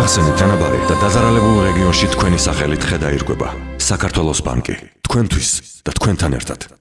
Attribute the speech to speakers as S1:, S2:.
S1: გახსენეთ თანაბარი და დაზარალებულ რეგიონში თქვენი სახელით ხედა ირგვება. საქართველოს ბანკი თქვენთვის და თქვენთან ერთად.